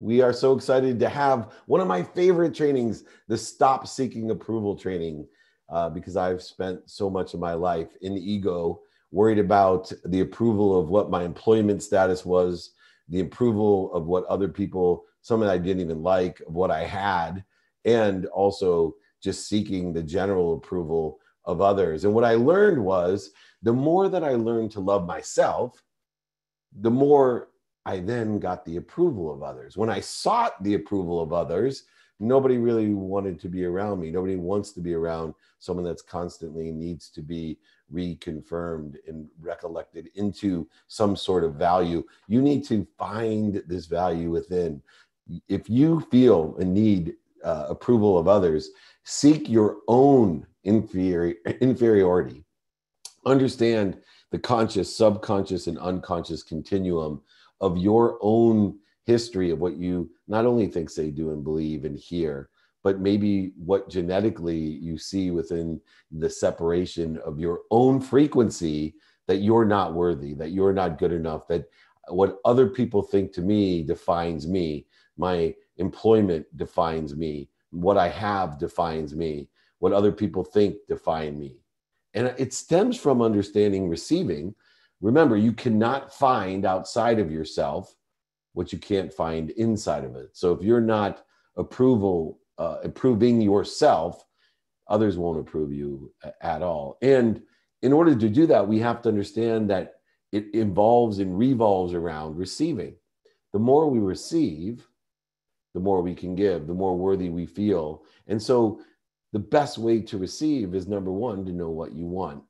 We are so excited to have one of my favorite trainings, the Stop Seeking Approval training, uh, because I've spent so much of my life in the ego, worried about the approval of what my employment status was, the approval of what other people, someone I didn't even like, of what I had, and also just seeking the general approval of others. And what I learned was the more that I learned to love myself, the more I then got the approval of others. When I sought the approval of others, nobody really wanted to be around me. Nobody wants to be around someone that's constantly needs to be reconfirmed and recollected into some sort of value. You need to find this value within. If you feel a need uh, approval of others, seek your own inferi- inferiority. Understand the conscious, subconscious, and unconscious continuum of your own history of what you not only think, say, do, and believe and hear, but maybe what genetically you see within the separation of your own frequency that you're not worthy, that you're not good enough, that what other people think to me defines me. My employment defines me. What I have defines me. What other people think define me. And it stems from understanding receiving. Remember, you cannot find outside of yourself what you can't find inside of it. So if you're not approval, uh, approving yourself, others won't approve you at all. And in order to do that, we have to understand that it involves and revolves around receiving. The more we receive, the more we can give, the more worthy we feel. And so the best way to receive is number one, to know what you want.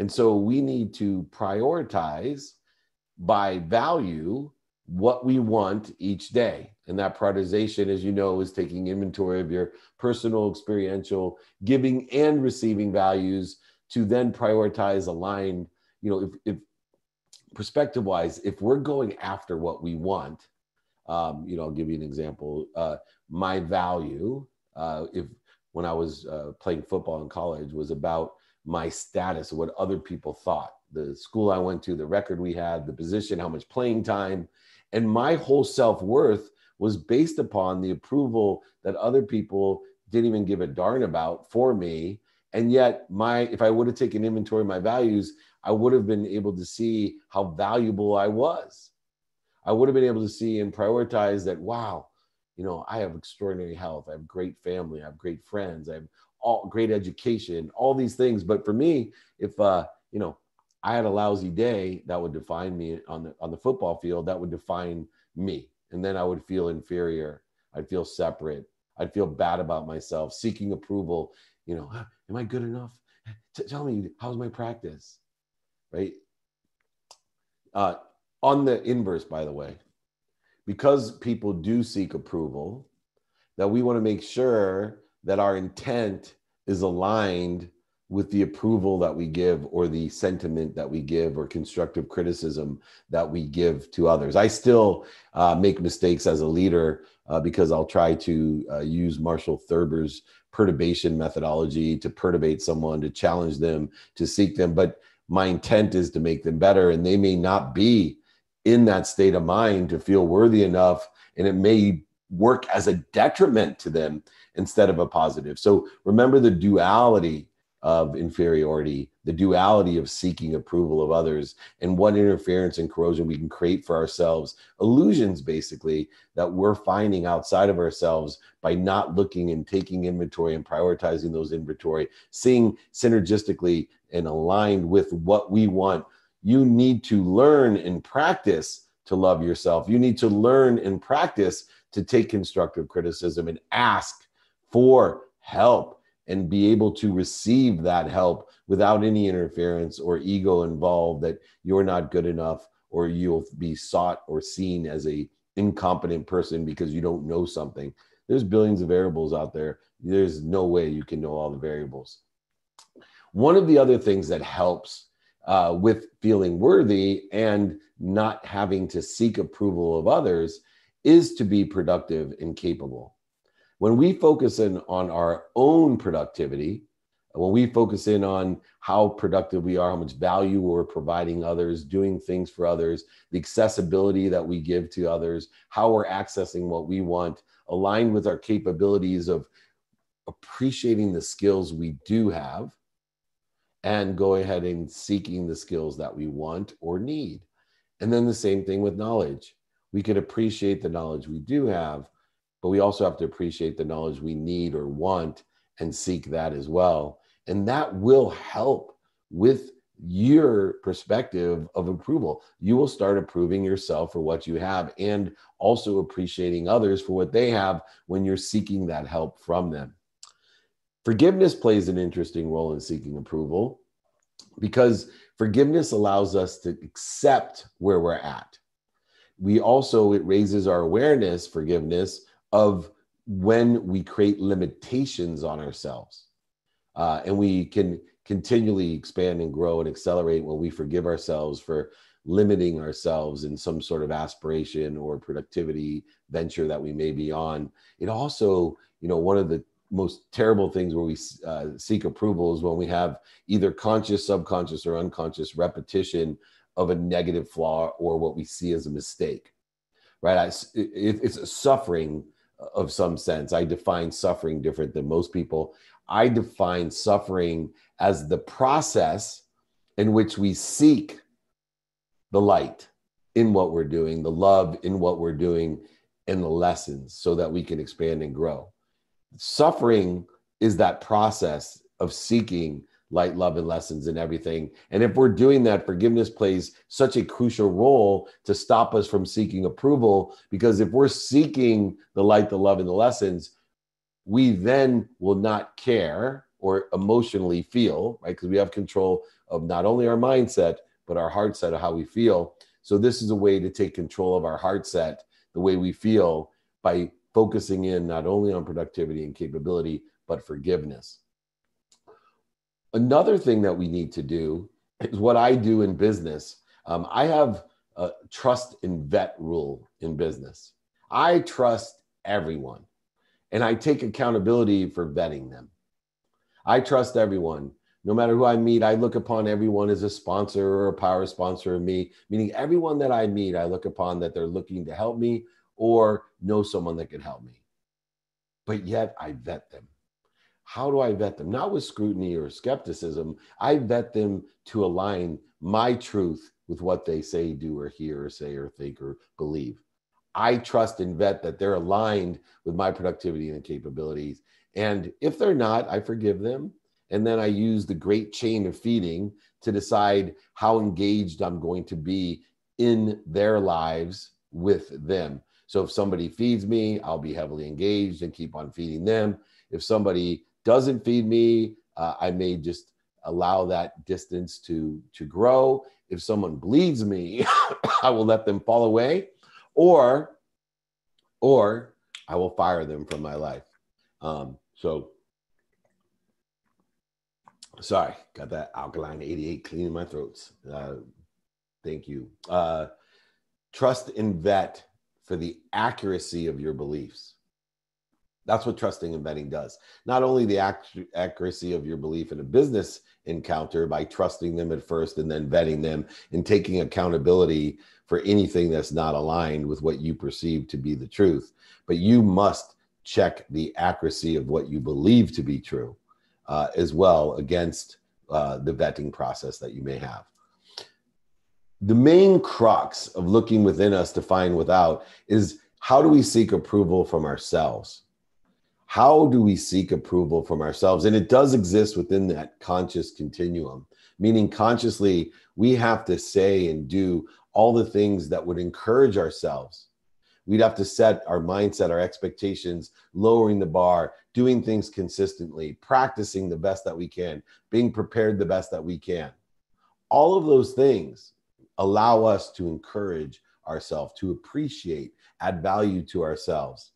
And so we need to prioritize by value what we want each day. And that prioritization, as you know, is taking inventory of your personal, experiential, giving and receiving values to then prioritize aligned. You know, if, if perspective wise, if we're going after what we want, um, you know, I'll give you an example. Uh, my value, uh, if when I was uh, playing football in college, was about my status, what other people thought, the school I went to, the record we had, the position, how much playing time, and my whole self worth was based upon the approval that other people didn't even give a darn about for me. And yet, my if I would have taken inventory of my values, I would have been able to see how valuable I was. I would have been able to see and prioritize that, wow, you know, I have extraordinary health, I have great family, I have great friends, I have all great education, all these things. But for me, if uh, you know, I had a lousy day, that would define me on the on the football field. That would define me, and then I would feel inferior. I'd feel separate. I'd feel bad about myself, seeking approval. You know, am I good enough? T- tell me, how's my practice? Right. Uh, on the inverse, by the way, because people do seek approval, that we want to make sure that our intent is aligned with the approval that we give or the sentiment that we give or constructive criticism that we give to others. I still uh, make mistakes as a leader uh, because I'll try to uh, use Marshall Thurber's perturbation methodology to perturbate someone, to challenge them, to seek them. But my intent is to make them better, and they may not be in that state of mind to feel worthy enough, and it may work as a detriment to them instead of a positive. So remember the duality of inferiority, the duality of seeking approval of others, and what interference and corrosion we can create for ourselves. Illusions, basically, that we're finding outside of ourselves by not looking and taking inventory and prioritizing those inventory, seeing synergistically and aligned with what we want. You need to learn and practice to love yourself. You need to learn and practice to take constructive criticism and ask for help and be able to receive that help without any interference or ego involved that you're not good enough or you'll be sought or seen as a incompetent person because you don't know something. There's billions of variables out there. There's no way you can know all the variables. One of the other things that helps uh, with feeling worthy and not having to seek approval of others is to be productive and capable when we focus in on our own productivity, when we focus in on how productive we are, how much value we're providing others, doing things for others, the accessibility that we give to others, how we're accessing what we want, aligned with our capabilities of appreciating the skills we do have and go ahead and seeking the skills that we want or need. And then the same thing with knowledge. We could appreciate the knowledge we do have, but we also have to appreciate the knowledge we need or want and seek that as well. And that will help with your perspective of approval. You will start approving yourself for what you have and also appreciating others for what they have when you're seeking that help from them. Forgiveness plays an interesting role in seeking approval because forgiveness allows us to accept where we're at. We also, it raises our awareness, forgiveness, of when we create limitations on ourselves. Uh, and we can continually expand and grow and accelerate when we forgive ourselves for limiting ourselves in some sort of aspiration or productivity venture that we may be on. It also, you know, one of the most terrible things where we uh, seek approval is when we have either conscious, subconscious, or unconscious repetition of a negative flaw or what we see as a mistake, right? I, it, it's a suffering uh, of some sense. I define suffering different than most people. I define suffering as the process in which we seek the light in what we're doing, the love in what we're doing, and the lessons so that we can expand and grow. Suffering is that process of seeking light, love, and lessons and everything. And if we're doing that, forgiveness plays such a crucial role to stop us from seeking approval. Because if we're seeking the light, the love, and the lessons, we then will not care or emotionally feel, right? Because we have control of not only our mindset, but our heart set of how we feel. So, this is a way to take control of our heart set, the way we feel, by focusing in not only on productivity and capability, but forgiveness. Another thing that we need to do is what I do in business. Um, I have a trust and vet rule in business. I trust everyone and I take accountability for vetting them. I trust everyone. No matter who I meet, I look upon everyone as a sponsor or a power sponsor of me, meaning everyone that I meet, I look upon that they're looking to help me or know someone that can help me. But yet I vet them. How do I vet them? Not with scrutiny or skepticism. I vet them to align my truth with what they say, do, or hear, or say, or think, or believe. I trust and vet that they're aligned with my productivity and capabilities. And if they're not, I forgive them. And then I use the great chain of feeding to decide how engaged I'm going to be in their lives with them. So if somebody feeds me, I'll be heavily engaged and keep on feeding them. If somebody doesn't feed me, uh, I may just allow that distance to to grow. If someone bleeds me, I will let them fall away, or or I will fire them from my life. Um, so sorry, got that alkaline 88 cleaning my throats. Uh, thank you. Uh, trust in vet for the accuracy of your beliefs. That's what trusting and vetting does. Not only the ac- accuracy of your belief in a business encounter by trusting them at first and then vetting them and taking accountability for anything that's not aligned with what you perceive to be the truth, but you must check the accuracy of what you believe to be true uh, as well against uh, the vetting process that you may have. The main crux of looking within us to find without is how do we seek approval from ourselves? How do we seek approval from ourselves? And it does exist within that conscious continuum, meaning consciously, we have to say and do all the things that would encourage ourselves. We'd have to set our mindset, our expectations, lowering the bar, doing things consistently, practicing the best that we can, being prepared the best that we can. All of those things allow us to encourage ourselves, to appreciate, add value to ourselves.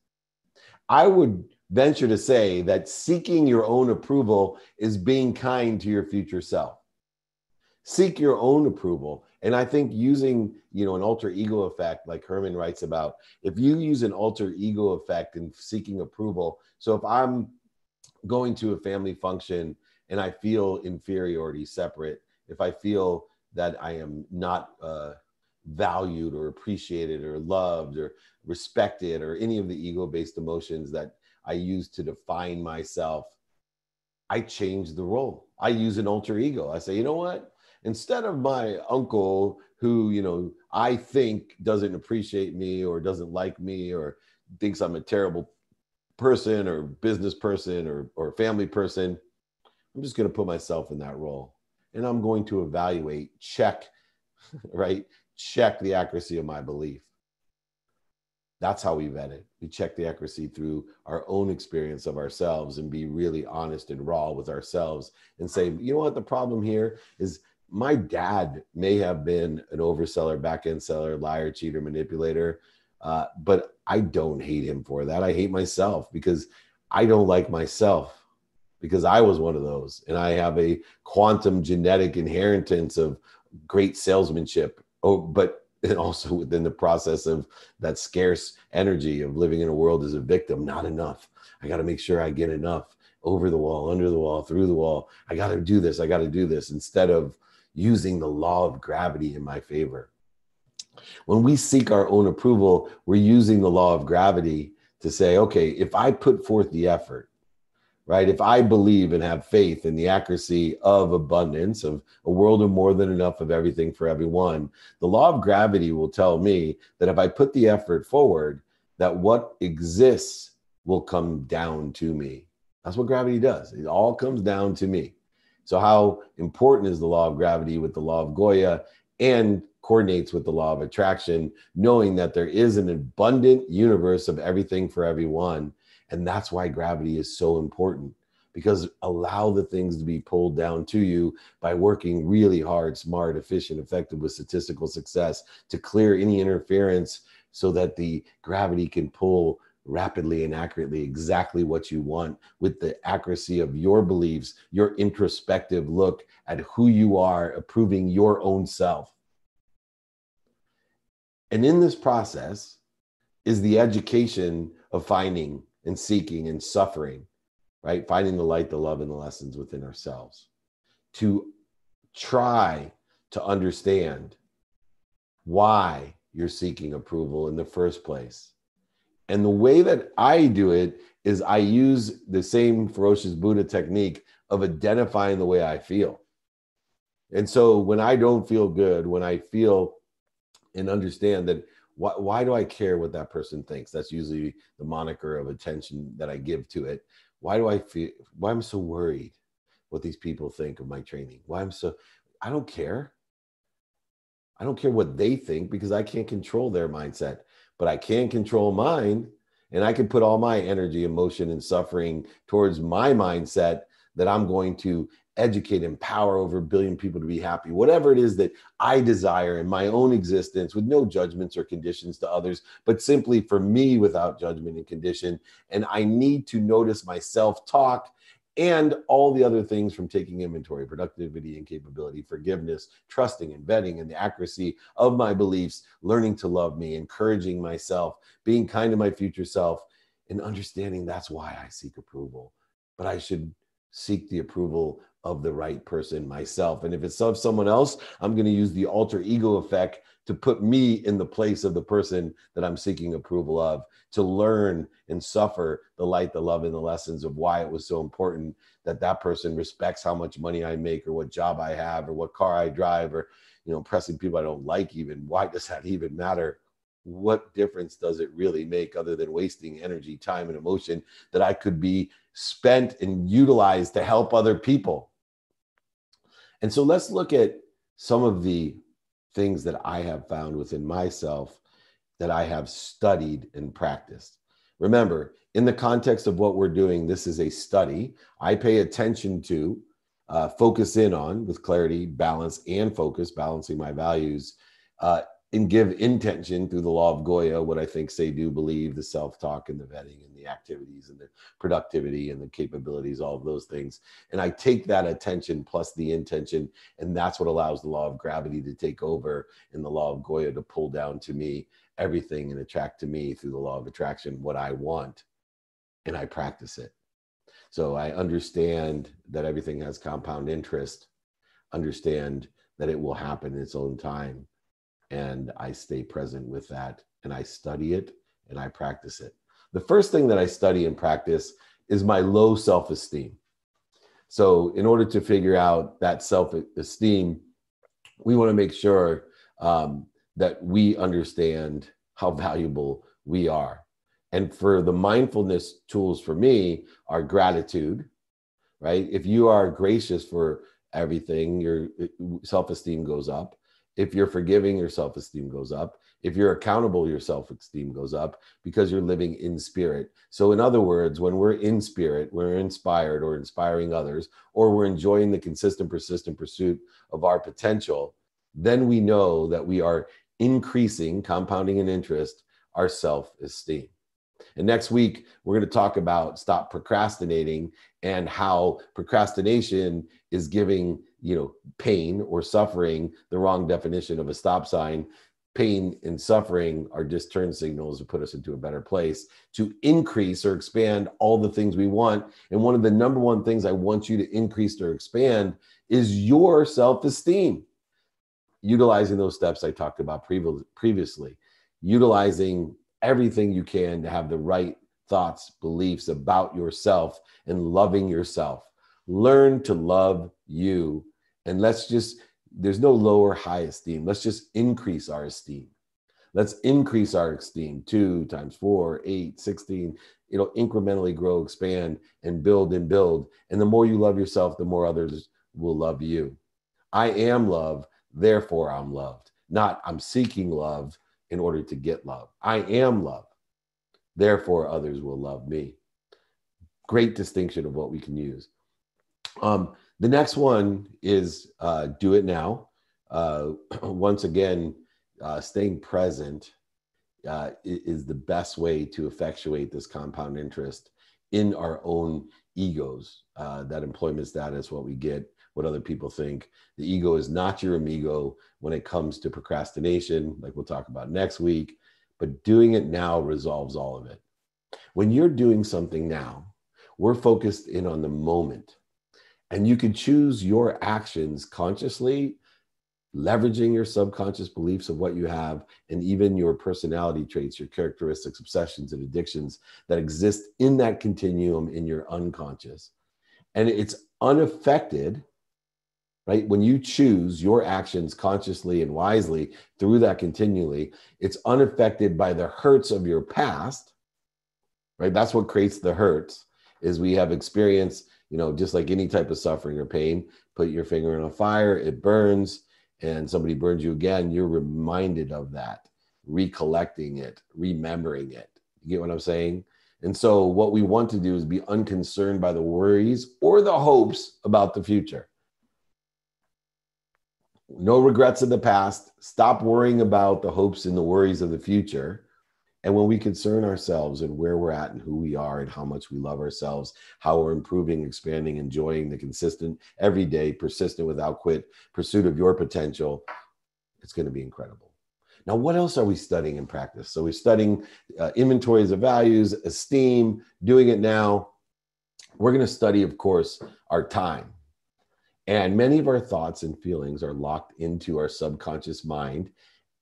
I would venture to say that seeking your own approval is being kind to your future self. Seek your own approval. And I think using, you know, an alter ego effect, like Herman writes about, if you use an alter ego effect in seeking approval, so if I'm going to a family function and I feel inferiority separate, if I feel that I am not uh, valued or appreciated or loved or respected or any of the ego based emotions that I use to define myself, I change the role. I use an alter ego. I say, you know what? Instead of my uncle who, you know, I think doesn't appreciate me or doesn't like me or thinks I'm a terrible person or business person or, or family person, I'm just going to put myself in that role and I'm going to evaluate, check, right? Check the accuracy of my belief. That's how we vet it. We check the accuracy through our own experience of ourselves and be really honest and raw with ourselves and say, you know what, the problem here is my dad may have been an overseller, back end seller, liar, cheater, manipulator, uh, but I don't hate him for that. I hate myself because I don't like myself because I was one of those. And I have a quantum genetic inheritance of great salesmanship. Oh, but also within the process of that scarce energy of living in a world as a victim, not enough. I got to make sure I get enough over the wall, under the wall, through the wall. I got to do this. I got to do this instead of using the law of gravity in my favor. When we seek our own approval, we're using the law of gravity to say, okay, if I put forth the effort, right? If I believe and have faith in the accuracy of abundance, of a world of more than enough of everything for everyone, the law of gravity will tell me that if I put the effort forward, that what exists will come down to me. That's what gravity does. It all comes down to me. So, how important is the law of gravity with the law of Goya and coordinates with the law of attraction, knowing that there is an abundant universe of everything for everyone and that's why gravity is so important because allow the things to be pulled down to you by working really hard, smart, efficient, effective with statistical success to clear any interference so that the gravity can pull rapidly and accurately exactly what you want with the accuracy of your beliefs, your introspective look at who you are, approving your own self. And in this process is the education of finding and seeking and suffering, right? Finding the light, the love, and the lessons within ourselves to try to understand why you're seeking approval in the first place. And the way that I do it is I use the same ferocious Buddha technique of identifying the way I feel. And so when I don't feel good, when I feel and understand that why, why do I care what that person thinks? That's usually the moniker of attention that I give to it. Why do I feel, why I'm so worried what these people think of my training? Why I'm so, I don't care. I don't care what they think because I can't control their mindset, but I can control mine. And I can put all my energy, emotion, and suffering towards my mindset that I'm going to educate, empower over a billion people to be happy, whatever it is that I desire in my own existence with no judgments or conditions to others, but simply for me without judgment and condition. And I need to notice my self talk and all the other things from taking inventory, productivity and capability, forgiveness, trusting and vetting and the accuracy of my beliefs, learning to love me, encouraging myself, being kind to my future self, and understanding that's why I seek approval. But I should seek the approval of the right person myself. And if it's of someone else, I'm going to use the alter ego effect to put me in the place of the person that I'm seeking approval of, to learn and suffer the light, the love, and the lessons of why it was so important that that person respects how much money I make or what job I have or what car I drive or, you know, pressing people I don't like even. Why does that even matter? What difference does it really make other than wasting energy, time, and emotion that I could be spent and utilized to help other people? And so let's look at some of the things that I have found within myself that I have studied and practiced. Remember, in the context of what we're doing, this is a study. I pay attention to, uh, focus in on with clarity, balance, and focus, balancing my values uh, and give intention through the law of Goya, what I think, say, do, believe, the self talk and the vetting and the activities and the productivity and the capabilities, all of those things. And I take that attention plus the intention, and that's what allows the law of gravity to take over and the law of Goya to pull down to me everything and attract to me through the law of attraction what I want. And I practice it. So I understand that everything has compound interest, understand that it will happen in its own time. And I stay present with that and I study it and I practice it. The first thing that I study and practice is my low self esteem. So, in order to figure out that self esteem, we want to make sure um, that we understand how valuable we are. And for the mindfulness tools for me are gratitude, right? If you are gracious for everything, your self esteem goes up. If you're forgiving, your self esteem goes up. If you're accountable, your self esteem goes up because you're living in spirit. So, in other words, when we're in spirit, we're inspired or inspiring others, or we're enjoying the consistent, persistent pursuit of our potential, then we know that we are increasing, compounding in interest, our self esteem. And next week, we're going to talk about stop procrastinating and how procrastination is giving you know pain or suffering the wrong definition of a stop sign pain and suffering are just turn signals to put us into a better place to increase or expand all the things we want. And one of the number one things i want you to increase or expand is your self-esteem. Utilizing those steps i talked about previously. Utilizing everything you can to have the right thoughts beliefs about yourself and loving yourself. Learn to love you and let's just there's no lower high esteem. Let's just increase our esteem. Let's increase our esteem. 2 times 4 8 16 it'll incrementally grow expand and build and build. And the more you love yourself the more others will love you. I am love therefore i'm loved. Not i'm seeking love in order to get love. I am love therefore others will love me. Great distinction of what we can use. Um, the next one is uh, do it now. Uh, once again, uh, staying present uh, is the best way to effectuate this compound interest in our own egos. Uh, that employment status, what we get, what other people think. The ego is not your amigo when it comes to procrastination, like we'll talk about next week, but doing it now resolves all of it. When you're doing something now, we're focused in on the moment and you can choose your actions consciously, leveraging your subconscious beliefs of what you have, and even your personality traits, your characteristics, obsessions, and addictions that exist in that continuum in your unconscious. And it's unaffected, right? When you choose your actions consciously and wisely through that continually, it's unaffected by the hurts of your past, right? That's what creates the hurts, is we have experienced you know, just like any type of suffering or pain, put your finger in a fire, it burns, and somebody burns you again, you're reminded of that, recollecting it, remembering it. You get what I'm saying? And so, what we want to do is be unconcerned by the worries or the hopes about the future. No regrets of the past. Stop worrying about the hopes and the worries of the future and when we concern ourselves and where we're at and who we are and how much we love ourselves, how we're improving, expanding, enjoying the consistent, everyday, persistent, without quit pursuit of your potential, it's going to be incredible. Now, what else are we studying in practice? So, we're studying uh, inventories of values, esteem, doing it now. We're going to study, of course, our time. And many of our thoughts and feelings are locked into our subconscious mind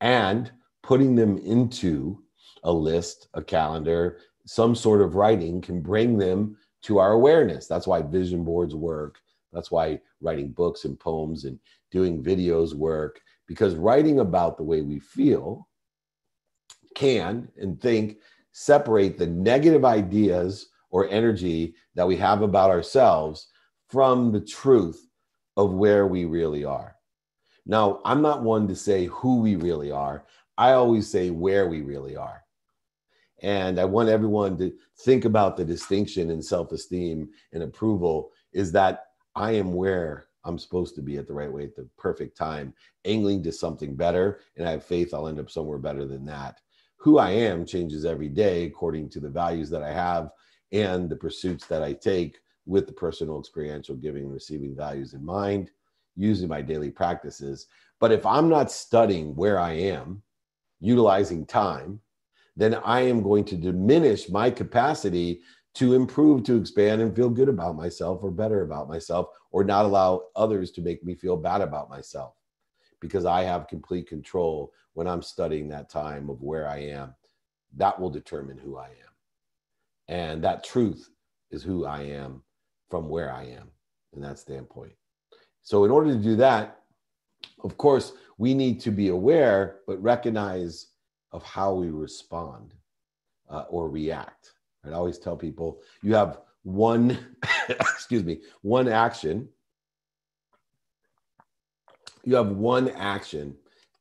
and putting them into a list, a calendar, some sort of writing can bring them to our awareness. That's why vision boards work. That's why writing books and poems and doing videos work, because writing about the way we feel can and think separate the negative ideas or energy that we have about ourselves from the truth of where we really are. Now, I'm not one to say who we really are. I always say where we really are. And I want everyone to think about the distinction in self esteem and approval is that I am where I'm supposed to be at the right way at the perfect time, angling to something better. And I have faith I'll end up somewhere better than that. Who I am changes every day according to the values that I have and the pursuits that I take with the personal experiential giving and receiving values in mind, using my daily practices. But if I'm not studying where I am, utilizing time, then I am going to diminish my capacity to improve, to expand, and feel good about myself or better about myself, or not allow others to make me feel bad about myself because I have complete control when I'm studying that time of where I am. That will determine who I am. And that truth is who I am from where I am in that standpoint. So, in order to do that, of course, we need to be aware, but recognize of how we respond uh, or react. I always tell people you have one, excuse me, one action. You have one action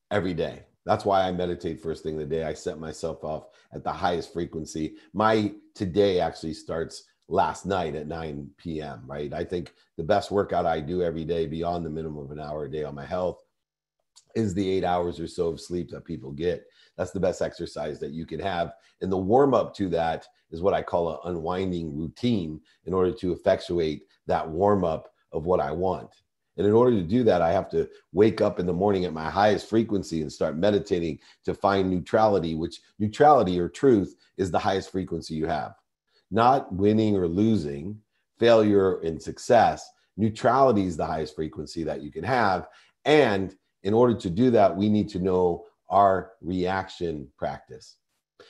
every day. That's why I meditate first thing the day. I set myself off at the highest frequency. My today actually starts last night at 9 p.m. Right. I think the best workout I do every day, beyond the minimum of an hour a day on my health, is the eight hours or so of sleep that people get. That's the best exercise that you can have. And the warm up to that is what I call an unwinding routine in order to effectuate that warm up of what I want. And in order to do that, I have to wake up in the morning at my highest frequency and start meditating to find neutrality, which neutrality or truth is the highest frequency you have. Not winning or losing, failure and success. Neutrality is the highest frequency that you can have. And in order to do that, we need to know our reaction practice.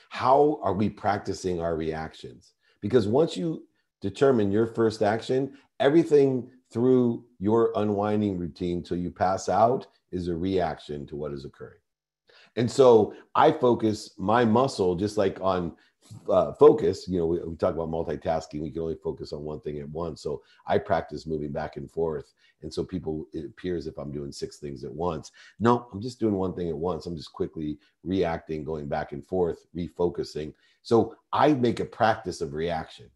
How are we practicing our reactions? Because once you determine your first action, everything through your unwinding routine till you pass out is a reaction to what is occurring. And so I focus my muscle just like on uh, focus. You know, we, we, talk about multitasking. We can only focus on one thing at once. So I practice moving back and forth. And so people, it appears if I'm doing six things at once. No, I'm just doing one thing at once. I'm just quickly reacting, going back and forth, refocusing. So I make a practice of reaction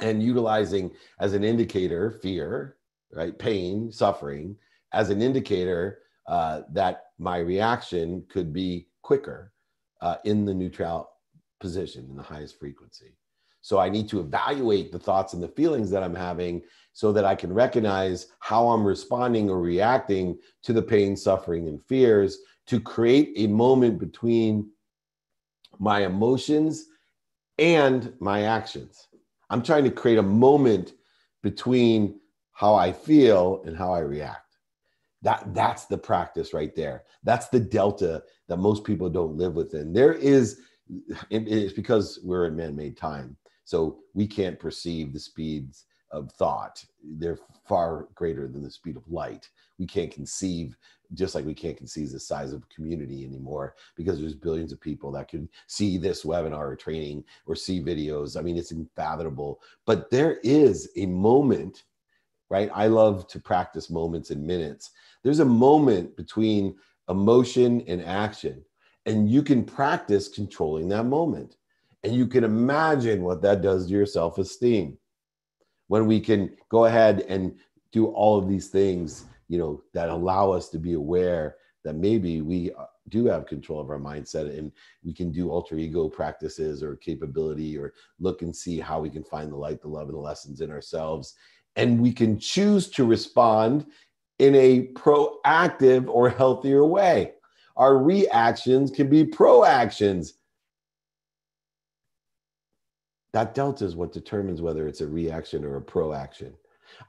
and utilizing as an indicator fear, right? Pain, suffering, as an indicator uh, that my reaction could be quicker uh, in the neutral position, in the highest frequency. So I need to evaluate the thoughts and the feelings that I'm having so that I can recognize how I'm responding or reacting to the pain, suffering, and fears to create a moment between my emotions and my actions. I'm trying to create a moment between how I feel and how I react. That that's the practice right there. That's the delta that most people don't live within. There is it's because we're in man-made time. So we can't perceive the speeds of thought. They're far greater than the speed of light. We can't conceive just like we can't conceive the size of a community anymore because there's billions of people that can see this webinar or training or see videos. I mean, it's unfathomable. But there is a moment, right? I love to practice moments and minutes. There's a moment between emotion and action, and you can practice controlling that moment. And you can imagine what that does to your self esteem when we can go ahead and do all of these things you know that allow us to be aware that maybe we uh, do have control of our mindset and we can do alter ego practices or capability or look and see how we can find the light the love and the lessons in ourselves. And we can choose to respond in a proactive or healthier way our reactions can be proactions that delta is what determines whether it's a reaction or a proaction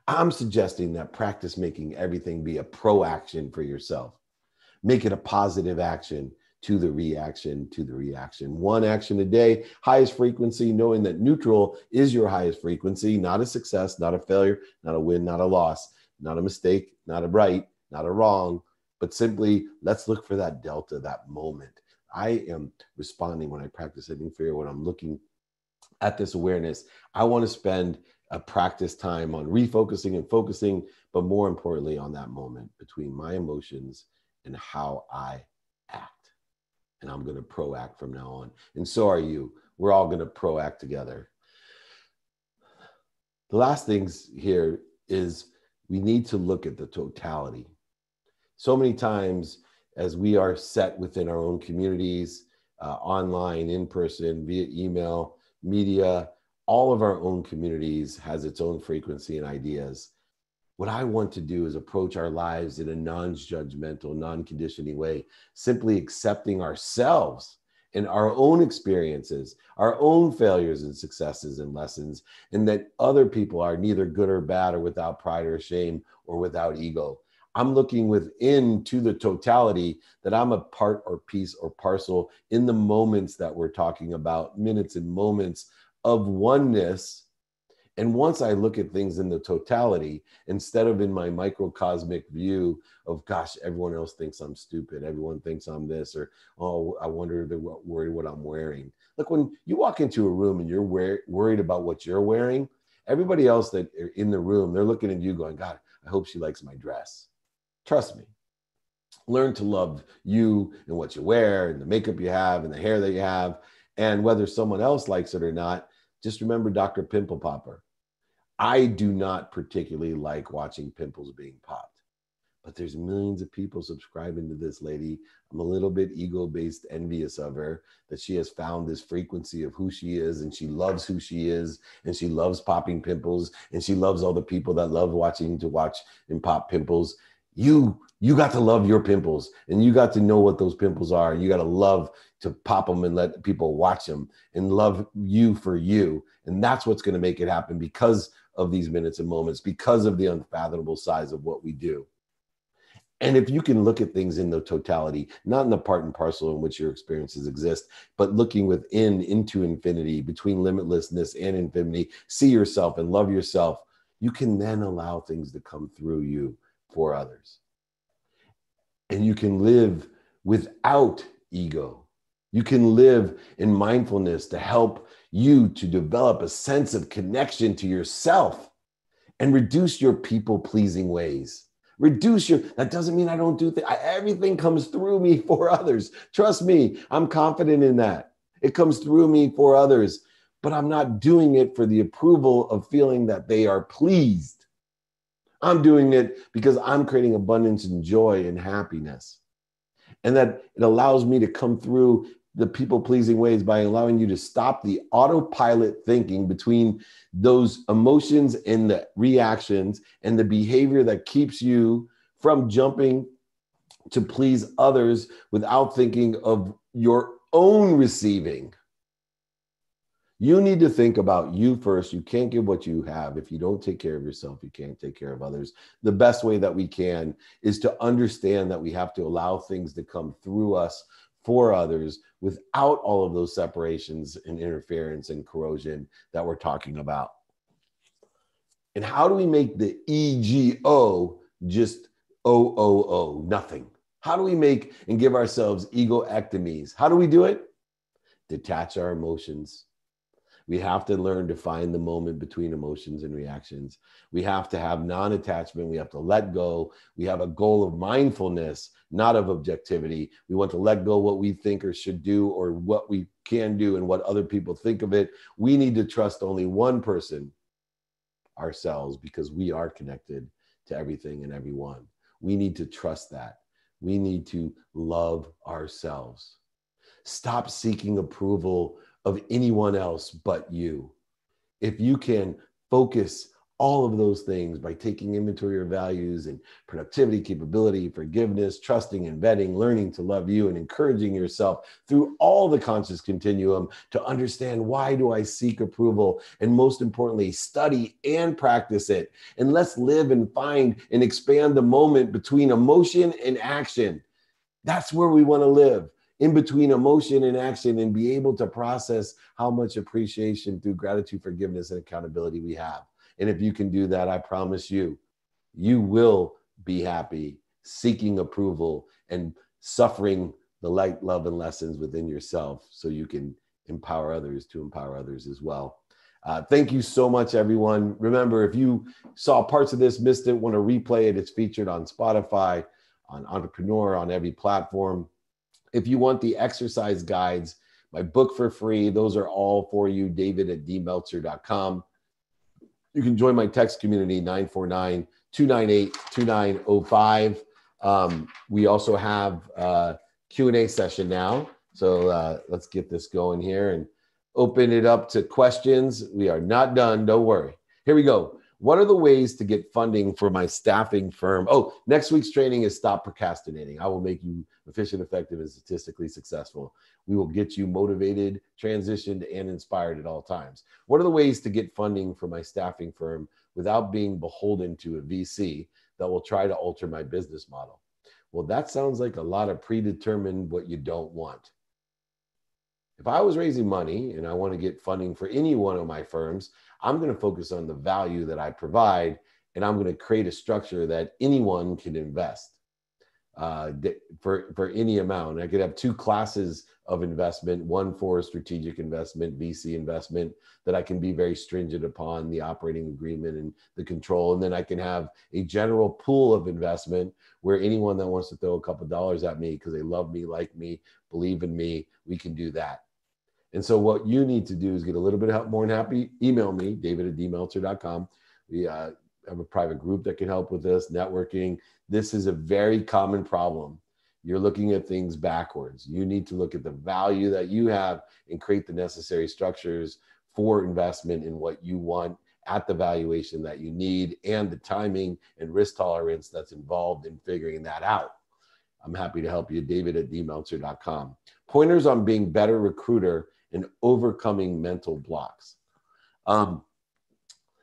I'm suggesting that practice making everything be a pro action for yourself. Make it a positive action to the reaction to the reaction. One action a day, highest frequency, knowing that neutral is your highest frequency, not a success, not a failure, not a win, not a loss, not a mistake, not a right, not a wrong, but simply let's look for that delta, that moment. I am responding when I practice ending fear, when I'm looking at this awareness. I want to spend a practice time on refocusing and focusing, but more importantly, on that moment between my emotions and how I act. And I'm going to proact from now on. And so are you. We're all going to proact together. The last things here is we need to look at the totality. So many times, as we are set within our own communities, uh, online, in person, via email, media, all of our own communities has its own frequency and ideas. What I want to do is approach our lives in a non judgmental, non conditioning way, simply accepting ourselves and our own experiences, our own failures and successes and lessons, and that other people are neither good or bad or without pride or shame or without ego. I'm looking within to the totality that I'm a part or piece or parcel in the moments that we're talking about, minutes and moments of oneness and once I look at things in the totality, instead of in my microcosmic view of, gosh, everyone else thinks I'm stupid, everyone thinks I'm this, or, oh, I wonder if they're worried what I'm wearing. Look, when you walk into a room and you're wear- worried about what you're wearing, everybody else that are in the room, they're looking at you going, God, I hope she likes my dress. Trust me. Learn to love you and what you wear and the makeup you have and the hair that you have. And whether someone else likes it or not, just remember Dr. Pimple Popper I do not particularly like watching pimples being popped, but there's millions of people subscribing to this lady. I'm a little bit ego based envious of her that she has found this frequency of who she is and she loves who she is and she loves popping pimples and she loves all the people that love watching to watch and pop pimples. You you got to love your pimples and you got to know what those pimples are. And you got to love to pop them and let people watch them and love you for you. And that's what's going to make it happen because of these minutes and moments because of the unfathomable size of what we do. And if you can look at things in the totality, not in the part and parcel in which your experiences exist, but looking within into infinity, between limitlessness and infinity, see yourself and love yourself, you can then allow things to come through you for others. And you can live without ego. You can live in mindfulness to help you to develop a sense of connection to yourself and reduce your people pleasing ways. Reduce your, that doesn't mean I don't do. Everything comes through me for others. Trust me, I'm confident in that. It comes through me for others, but I'm not doing it for the approval of feeling that they are pleased. I'm doing it because I'm creating abundance and joy and happiness. And that it allows me to come through the people pleasing ways by allowing you to stop the autopilot thinking between those emotions and the reactions and the behavior that keeps you from jumping to please others without thinking of your own receiving. You need to think about you first. You can't give what you have. If you don't take care of yourself, you can't take care of others. The best way that we can is to understand that we have to allow things to come through us for others without all of those separations and interference and corrosion that we're talking about. And how do we make the EGO just OOO, nothing? How do we make and give ourselves egoectomies? How do we do it? Detach our emotions we have to learn to find the moment between emotions and reactions. We have to have non attachment. We have to let go. We have a goal of mindfulness, not of objectivity. We want to let go what we think or should do or what we can do and what other people think of it. We need to trust only one person, ourselves, because we are connected to everything and everyone. We need to trust that. We need to love ourselves. Stop seeking approval of anyone else but you. If you can focus all of those things by taking inventory of values and productivity, capability, forgiveness, trusting and vetting, learning to love you and encouraging yourself through all the conscious continuum to understand why do I seek approval and most importantly study and practice it. And let's live and find and expand the moment between emotion and action. That's where we want to live in between emotion and action and be able to process how much appreciation through gratitude, forgiveness, and accountability we have. And if you can do that, I promise you, you will be happy, seeking approval and suffering the light, love, and lessons within yourself so you can empower others to empower others as well. Uh, thank you so much, everyone. Remember, if you saw parts of this, missed it, want to replay it, it's featured on Spotify, on Entrepreneur, on every platform. If you want the exercise guides, my book for free, those are all for you, david at dmeltzer.com. You can join my text community, 949 298 2905. Um, we also have a Q&A session now. So uh, let's get this going here and open it up to questions. We are not done. Don't worry. Here we go. What are the ways to get funding for my staffing firm? Oh, next week's training is stop procrastinating. I will make you efficient, effective, and statistically successful. We will get you motivated, transitioned, and inspired at all times. What are the ways to get funding for my staffing firm without being beholden to a VC that will try to alter my business model? Well, that sounds like a lot of predetermined what you don't want. If I was raising money and I want to get funding for any one of my firms, I'm going to focus on the value that I provide and I'm going to create a structure that anyone can invest uh, for, for any amount. I could have two classes of investment, one for strategic investment, VC investment, that I can be very stringent upon the operating agreement and the control. And then I can have a general pool of investment where anyone that wants to throw a couple dollars at me because they love me, like me, believe in me, we can do that. And so what you need to do is get a little bit help, more than happy. Email me, david at dmeltzer.com. We uh, have a private group that can help with this, networking. This is a very common problem. You're looking at things backwards. You need to look at the value that you have and create the necessary structures for investment in what you want at the valuation that you need and the timing and risk tolerance that's involved in figuring that out. I'm happy to help you, david at dmeltzer.com. Pointers on being better recruiter and overcoming mental blocks. Um,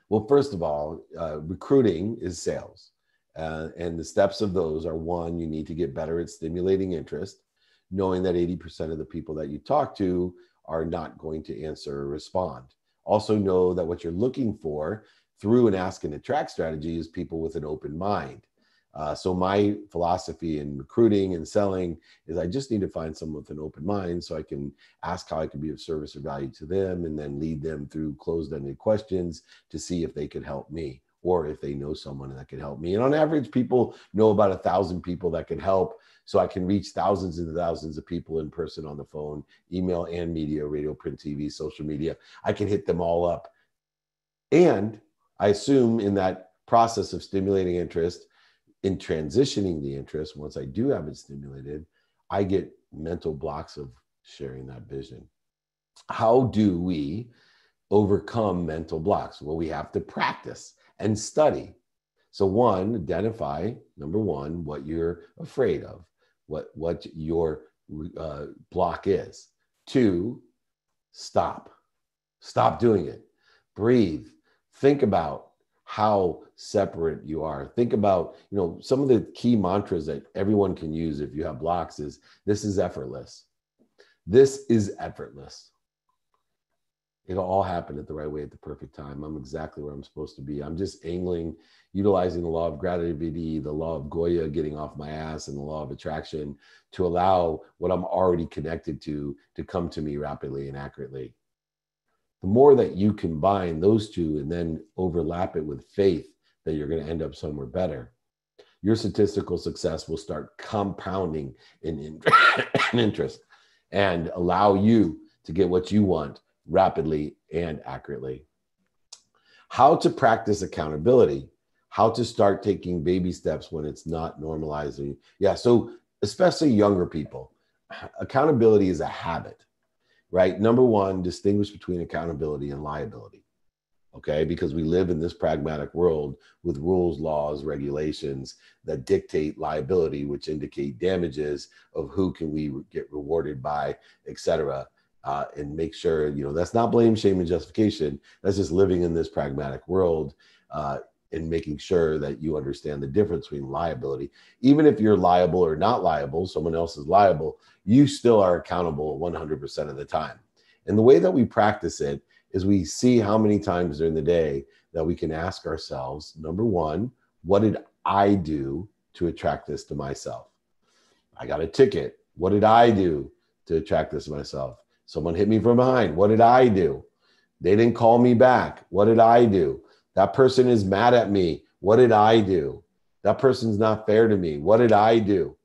well, first of all, uh, recruiting is sales. Uh, and the steps of those are one, you need to get better at stimulating interest, knowing that 80% of the people that you talk to are not going to answer or respond. Also, know that what you're looking for through an ask and attract strategy is people with an open mind. Uh, so my philosophy in recruiting and selling is I just need to find someone with an open mind so I can ask how I can be of service or value to them and then lead them through closed-ended questions to see if they could help me or if they know someone that could help me. And on average, people know about a thousand people that can help. So I can reach thousands and thousands of people in person on the phone, email and media, radio, print, TV, social media. I can hit them all up. And I assume in that process of stimulating interest, in transitioning the interest, once I do have it stimulated, I get mental blocks of sharing that vision. How do we overcome mental blocks? Well, we have to practice and study. So, one, identify number one, what you're afraid of, what, what your uh, block is. Two, stop. Stop doing it. Breathe. Think about how separate you are. Think about, you know, some of the key mantras that everyone can use if you have blocks is this is effortless. This is effortless. It'll all happen at the right way at the perfect time. I'm exactly where I'm supposed to be. I'm just angling, utilizing the law of gravity, the law of Goya getting off my ass, and the law of attraction to allow what I'm already connected to to come to me rapidly and accurately the more that you combine those two and then overlap it with faith that you're going to end up somewhere better, your statistical success will start compounding in, in, in interest and allow you to get what you want rapidly and accurately. How to practice accountability, how to start taking baby steps when it's not normalizing. Yeah, so especially younger people, accountability is a habit right? Number one, distinguish between accountability and liability. Okay, because we live in this pragmatic world with rules, laws, regulations that dictate liability, which indicate damages of who can we get rewarded by, et cetera. Uh, and make sure you know that's not blame, shame, and justification. That's just living in this pragmatic world uh, and making sure that you understand the difference between liability. Even if you're liable or not liable, someone else is liable, you still are accountable 100% of the time. And the way that we practice it is we see how many times during the day that we can ask ourselves number one, what did I do to attract this to myself? I got a ticket. What did I do to attract this to myself? Someone hit me from behind. What did I do? They didn't call me back. What did I do? That person is mad at me. What did I do? That person's not fair to me. What did I do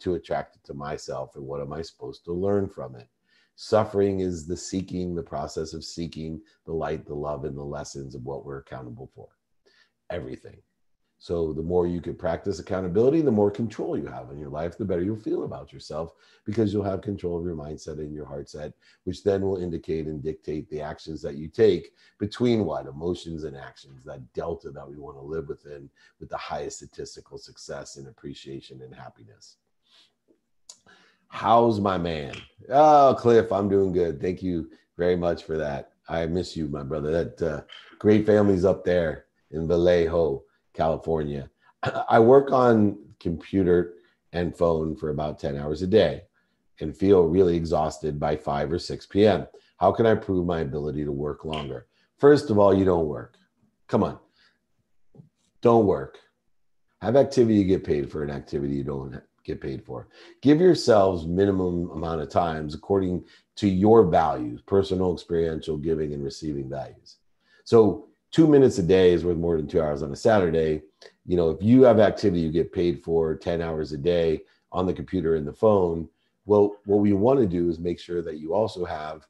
to attract it to myself? And what am I supposed to learn from it? Suffering is the seeking, the process of seeking the light, the love, and the lessons of what we're accountable for. Everything. So the more you can practice accountability, the more control you have in your life, the better you'll feel about yourself because you'll have control of your mindset and your heart set, which then will indicate and dictate the actions that you take between what emotions and actions, that delta that we want to live within with the highest statistical success and appreciation and happiness. How's my man? Oh, Cliff, I'm doing good. Thank you very much for that. I miss you, my brother. That uh, great family's up there in Vallejo California. I work on computer and phone for about 10 hours a day and feel really exhausted by 5 or 6 p.m. How can I prove my ability to work longer? First of all, you don't work. Come on. Don't work. Have activity you get paid for an activity you don't get paid for. Give yourselves minimum amount of times according to your values, personal, experiential, giving, and receiving values. So two minutes a day is worth more than two hours on a Saturday. You know, if you have activity you get paid for 10 hours a day on the computer and the phone, well, what we want to do is make sure that you also have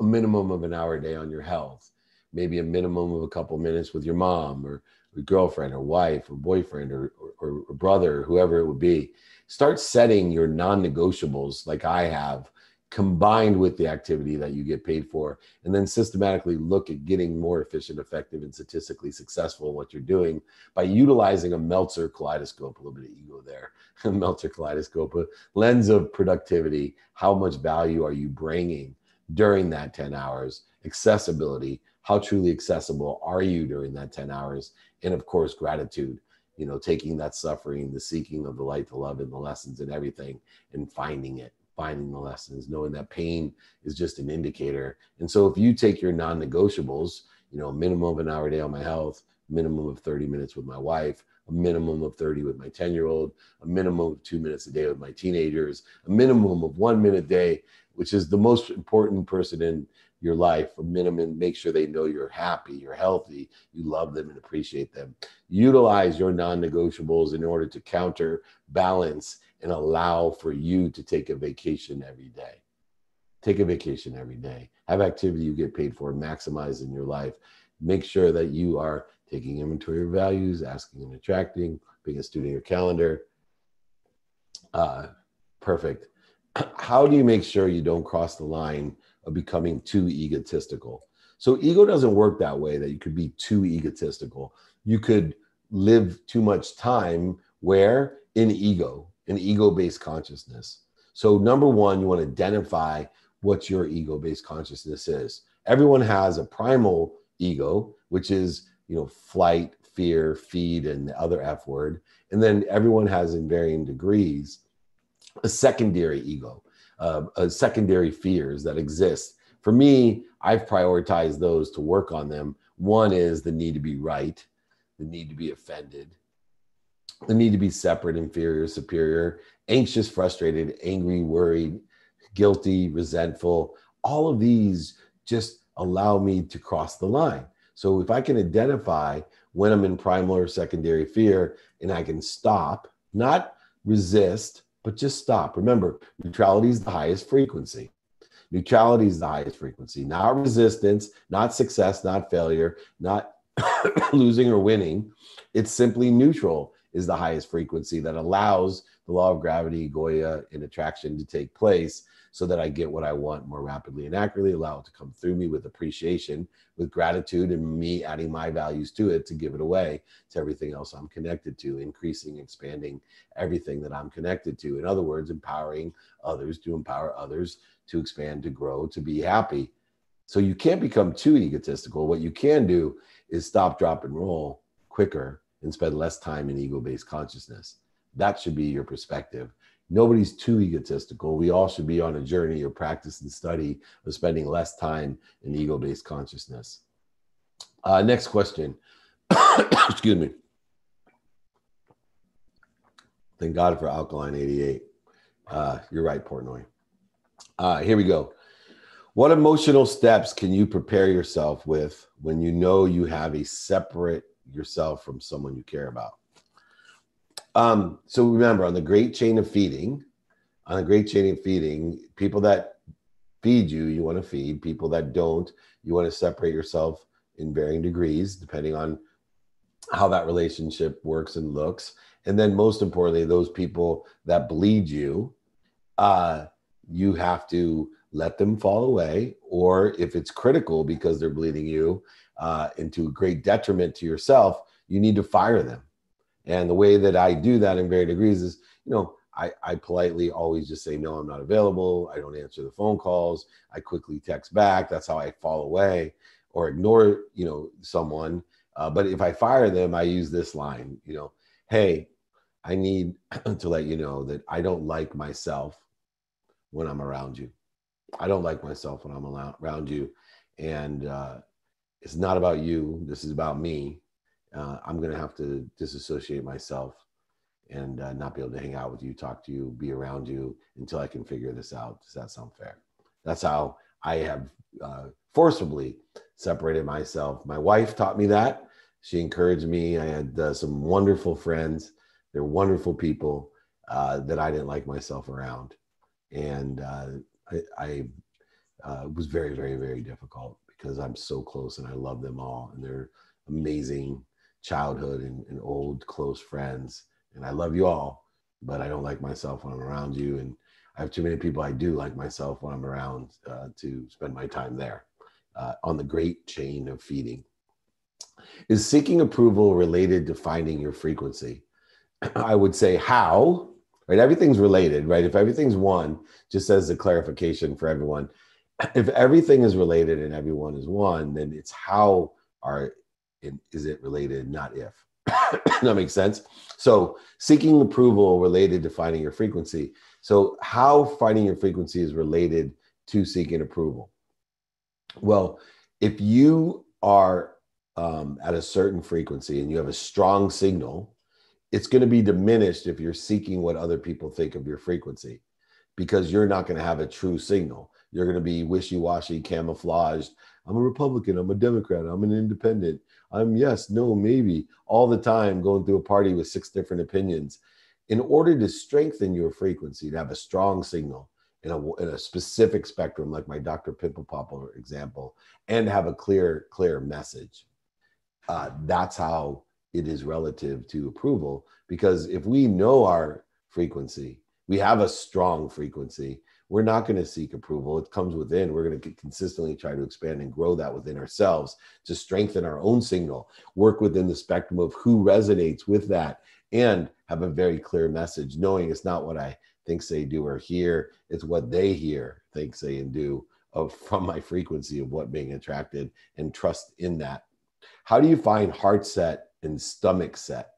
a minimum of an hour a day on your health, maybe a minimum of a couple minutes with your mom or, or girlfriend or wife or boyfriend or, or, or brother, whoever it would be. Start setting your non negotiables like I have combined with the activity that you get paid for, and then systematically look at getting more efficient, effective, and statistically successful in what you're doing by utilizing a Meltzer kaleidoscope, a little bit of ego there, a Meltzer kaleidoscope, a lens of productivity. How much value are you bringing during that 10 hours? Accessibility. How truly accessible are you during that 10 hours? And of course, gratitude you know, taking that suffering, the seeking of the light, the love, and the lessons and everything, and finding it finding the lessons, knowing that pain is just an indicator. And so if you take your non-negotiables, you know, minimum of an hour a day on my health, minimum of 30 minutes with my wife, a minimum of 30 with my 10 year old, a minimum of two minutes a day with my teenagers, a minimum of one minute a day, which is the most important person in your life, a minimum, make sure they know you're happy, you're healthy, you love them and appreciate them. Utilize your non negotiables in order to counterbalance and allow for you to take a vacation every day. Take a vacation every day. Have activity you get paid for, maximize in your life. Make sure that you are taking inventory of values, asking and attracting, being a student of your calendar. Uh, perfect. How do you make sure you don't cross the line of becoming too egotistical? So, ego doesn't work that way that you could be too egotistical. You could live too much time where in ego, in ego based consciousness. So, number one, you want to identify what your ego based consciousness is. Everyone has a primal ego, which is, you know, flight, fear, feed, and the other F word. And then everyone has in varying degrees a secondary ego, uh, a secondary fears that exist. For me, I've prioritized those to work on them. One is the need to be right, the need to be offended, the need to be separate, inferior, superior, anxious, frustrated, angry, worried, guilty, resentful. All of these just allow me to cross the line. So if I can identify when I'm in primal or secondary fear and I can stop, not resist, but just stop. Remember, neutrality is the highest frequency. Neutrality is the highest frequency, not resistance, not success, not failure, not losing or winning. It's simply neutral is the highest frequency that allows the law of gravity, Goya, and attraction to take place so that I get what I want more rapidly and accurately, allow it to come through me with appreciation, with gratitude, and me adding my values to it to give it away to everything else I'm connected to, increasing, expanding everything that I'm connected to. In other words, empowering others to empower others to expand, to grow, to be happy. So you can't become too egotistical. What you can do is stop, drop, and roll quicker and spend less time in ego based consciousness. That should be your perspective. Nobody's too egotistical. We all should be on a journey of practice and study of spending less time in ego based consciousness. Uh, next question. Excuse me. Thank God for Alkaline 88. Uh, you're right, Portnoy. Uh, here we go. What emotional steps can you prepare yourself with when you know you have a separate yourself from someone you care about. Um, so remember, on the great chain of feeding, on the great chain of feeding, people that feed you, you want to feed. People that don't, you want to separate yourself in varying degrees, depending on how that relationship works and looks. And then most importantly, those people that bleed you, uh, you have to let them fall away. Or if it's critical because they're bleeding you uh, into great detriment to yourself, you need to fire them. And the way that I do that in varying degrees is, you know, I, I politely always just say, no, I'm not available. I don't answer the phone calls. I quickly text back. That's how I fall away or ignore, you know, someone. Uh, but if I fire them, I use this line, you know, hey, I need to let you know that I don't like myself when I'm around you. I don't like myself when I'm around you. And uh, it's not about you. This is about me. Uh, I'm going to have to disassociate myself and uh, not be able to hang out with you, talk to you, be around you until I can figure this out. Does that sound fair? That's how I have uh, forcibly separated myself. My wife taught me that. She encouraged me. I had uh, some wonderful friends. They're wonderful people uh, that I didn't like myself around. And uh, I, I uh, was very, very, very difficult because I'm so close and I love them all. And they're amazing childhood and, and old close friends and I love you all, but I don't like myself when I'm around you. And I have too many people I do like myself when I'm around uh, to spend my time there uh, on the great chain of feeding. Is seeking approval related to finding your frequency? I would say how, right? Everything's related, right? If everything's one, just as a clarification for everyone, if everything is related and everyone is one, then it's how are is it related, not if. that makes sense. So, seeking approval related to finding your frequency. So, how finding your frequency is related to seeking approval? Well, if you are um, at a certain frequency and you have a strong signal, it's going to be diminished if you're seeking what other people think of your frequency because you're not going to have a true signal. You're going to be wishy washy, camouflaged. I'm a Republican, I'm a Democrat, I'm an independent, I'm yes, no, maybe all the time going through a party with six different opinions. In order to strengthen your frequency, to have a strong signal in a, in a specific spectrum, like my Dr. Pimple Popper example, and have a clear, clear message. Uh, that's how it is relative to approval. Because if we know our frequency, we have a strong frequency, we're not going to seek approval. It comes within. We're going to consistently try to expand and grow that within ourselves to strengthen our own signal, work within the spectrum of who resonates with that, and have a very clear message, knowing it's not what I think, say, do, or hear, it's what they hear, think, say, and do of from my frequency of what being attracted and trust in that. How do you find heart set and stomach set?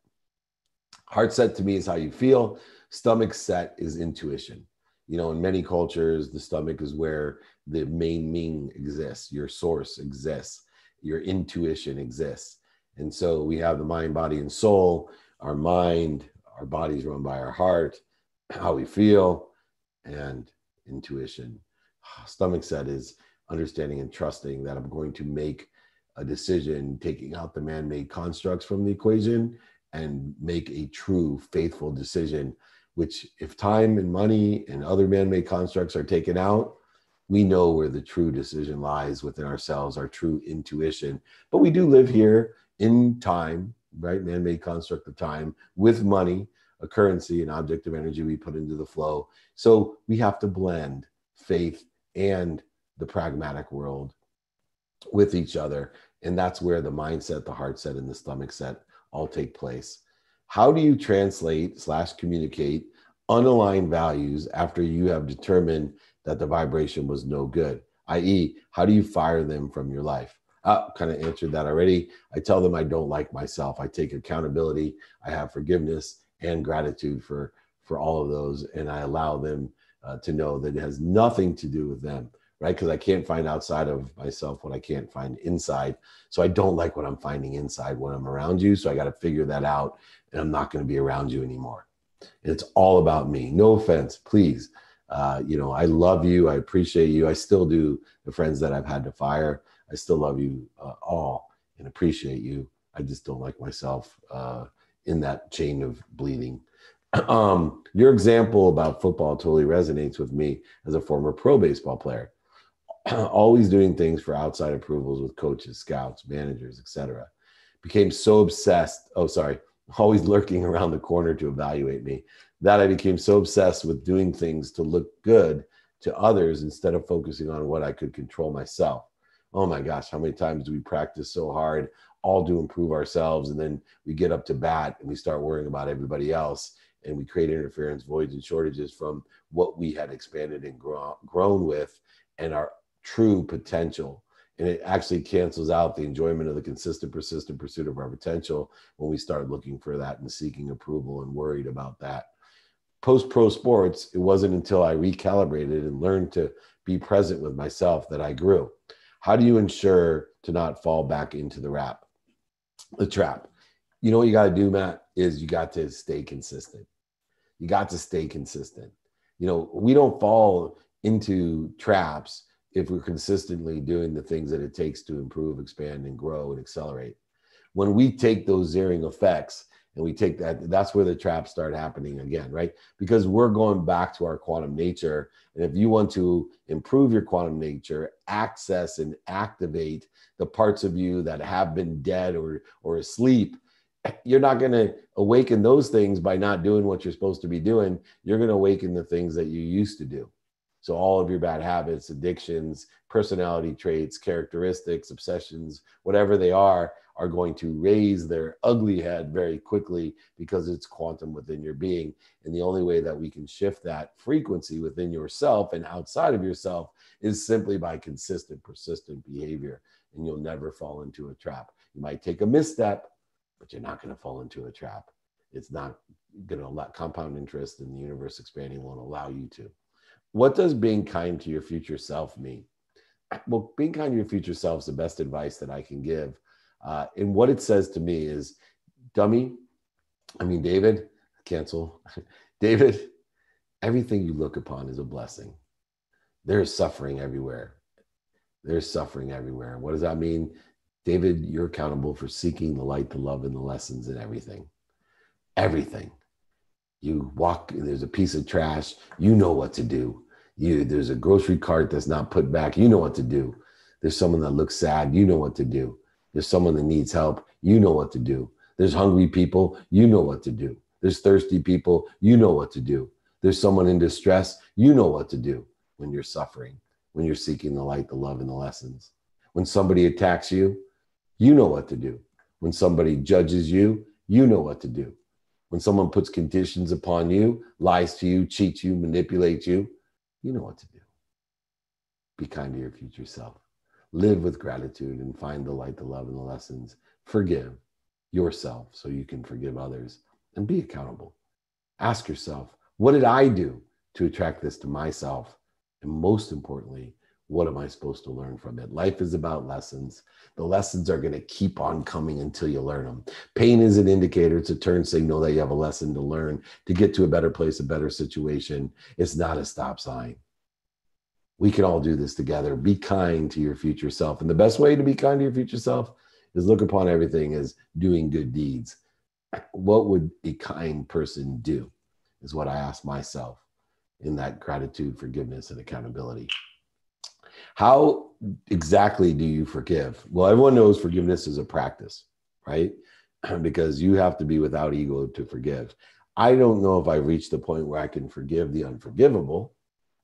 Heart set to me is how you feel. Stomach set is intuition you know in many cultures the stomach is where the main meaning exists your source exists your intuition exists. And so we have the mind body and soul. Our mind our body's run by our heart how we feel and intuition. Stomach set is understanding and trusting that i'm going to make a decision taking out the man-made constructs from the equation and make a true faithful decision which if time and money and other man-made constructs are taken out we know where the true decision lies within ourselves our true intuition. But we do live here in time right? Man-made construct of time with money a currency an object of energy we put into the flow. So we have to blend faith and the pragmatic world with each other. And that's where the mindset the heart set and the stomach set all take place how do you translate slash communicate unaligned values after you have determined that the vibration was no good i.e how do you fire them from your life uh, kind of answered that already i tell them i don't like myself i take accountability i have forgiveness and gratitude for for all of those and i allow them uh, to know that it has nothing to do with them right? Because I can't find outside of myself what I can't find inside. So I don't like what I'm finding inside when I'm around you. So I got to figure that out, and I'm not going to be around you anymore. And it's all about me. No offense, please. Uh, you know, I love you. I appreciate you. I still do. The friends that I've had to fire, I still love you uh, all and appreciate you. I just don't like myself uh, in that chain of bleeding. um, your example about football totally resonates with me as a former pro baseball player. always doing things for outside approvals with coaches, scouts, managers, etc. became so obsessed. Oh, sorry, always lurking around the corner to evaluate me that I became so obsessed with doing things to look good to others instead of focusing on what I could control myself. Oh my gosh, how many times do we practice so hard, all to improve ourselves, and then we get up to bat and we start worrying about everybody else, and we create interference, voids, and shortages from what we had expanded and grow, grown with, and our true potential. And it actually cancels out the enjoyment of the consistent, persistent pursuit of our potential when we start looking for that and seeking approval and worried about that post pro sports, it wasn't until I recalibrated and learned to be present with myself that I grew. How do you ensure to not fall back into the rap, the trap? You know what you got to do, Matt, is you got to stay consistent. You got to stay consistent. You know, we don't fall into traps if we're consistently doing the things that it takes to improve, expand, and grow and accelerate. When we take those zeroing effects and we take that that's where the traps start happening again right? Because we're going back to our quantum nature and if you want to improve your quantum nature access and activate the parts of you that have been dead or or asleep you're not going to awaken those things by not doing what you're supposed to be doing. You're going to awaken the things that you used to do so all of your bad habits addictions personality traits characteristics obsessions whatever they are are going to raise their ugly head very quickly because it's quantum within your being. And the only way that we can shift that frequency within yourself and outside of yourself is simply by consistent, persistent behavior. And you'll never fall into a trap. You might take a misstep, but you're not going to fall into a trap. It's not going to let compound interest in the universe expanding won't allow you to. What does being kind to your future self mean? Well, being kind to your future self is the best advice that I can give uh, and what it says to me is, dummy, I mean, David, cancel. David, everything you look upon is a blessing. There's suffering everywhere. There's suffering everywhere. What does that mean? David, you're accountable for seeking the light, the love, and the lessons in everything. Everything. You walk, there's a piece of trash, you know what to do. You there's a grocery cart that's not put back, you know what to do. There's someone that looks sad, you know what to do. There's someone that needs help, you know what to do. There's hungry people, you know what to do. There's thirsty people, you know what to do. There's someone in distress, you know what to do when you're suffering, when you're seeking the light, the love, and the lessons. When somebody attacks you, you know what to do. When somebody judges you, you know what to do. When someone puts conditions upon you, lies to you, cheats you, manipulates you, you know what to do. Be kind to your future self live with gratitude and find the light, the love, and the lessons. Forgive yourself so you can forgive others and be accountable. Ask yourself, what did I do to attract this to myself? And most importantly, what am I supposed to learn from it? Life is about lessons. The lessons are going to keep on coming until you learn them. Pain is an indicator, it's a turn signal that you have a lesson to learn to get to a better place, a better situation. It's not a stop sign we can all do this together. Be kind to your future self. And the best way to be kind to your future self is look upon everything as doing good deeds. What would a kind person do? Is what I ask myself in that gratitude, forgiveness, and accountability. How exactly do you forgive? Well, everyone knows forgiveness is a practice, right? because you have to be without ego to forgive. I don't know if I've reached the point where I can forgive the unforgivable